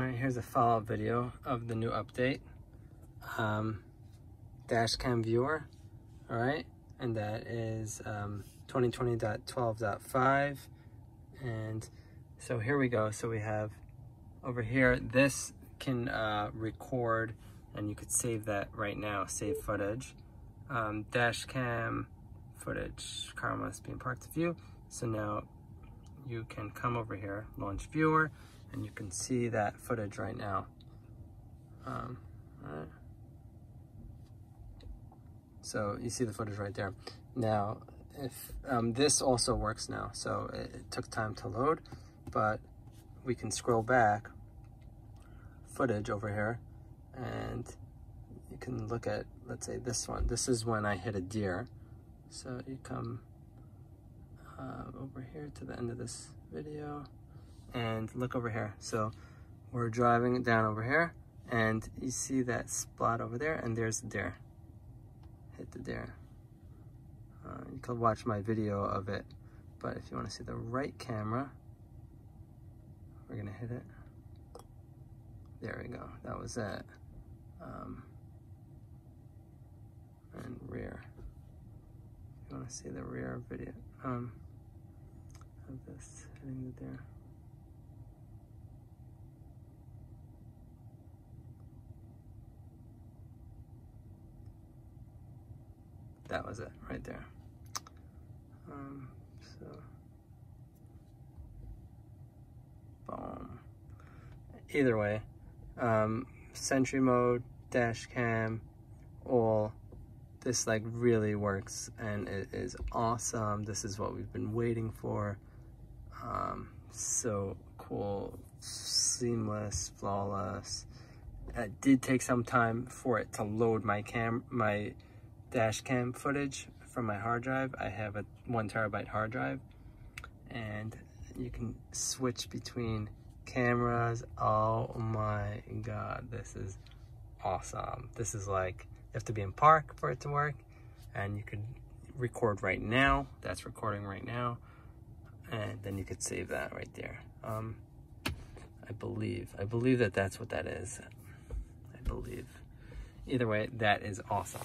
All right, here's a follow-up video of the new update. Um, dash cam viewer, all right? And that is um, 2020.12.5. And so here we go. So we have over here, this can uh, record and you could save that right now, save footage. Um, dash cam footage, car must be in park to view. So now you can come over here, launch viewer, and you can see that footage right now. Um, right. So you see the footage right there. Now, if um, this also works now, so it, it took time to load, but we can scroll back footage over here and you can look at, let's say this one. This is when I hit a deer. So you come uh, over here to the end of this video and look over here. So we're driving down over here and you see that spot over there and there's the deer. Hit the deer. Uh, you can watch my video of it, but if you want to see the right camera, we're gonna hit it. There we go, that was it. Um, and rear. If you want to see the rear video um, of this hitting the deer. That was it right there. Um, so, boom. Either way, um, Sentry mode, dash cam, all, this like really works and it is awesome. This is what we've been waiting for. Um, so cool, seamless, flawless. It did take some time for it to load my cam, my dash cam footage from my hard drive. I have a one terabyte hard drive and you can switch between cameras. Oh my God, this is awesome. This is like, you have to be in park for it to work and you could record right now. That's recording right now. And then you could save that right there. Um, I believe, I believe that that's what that is. I believe. Either way, that is awesome.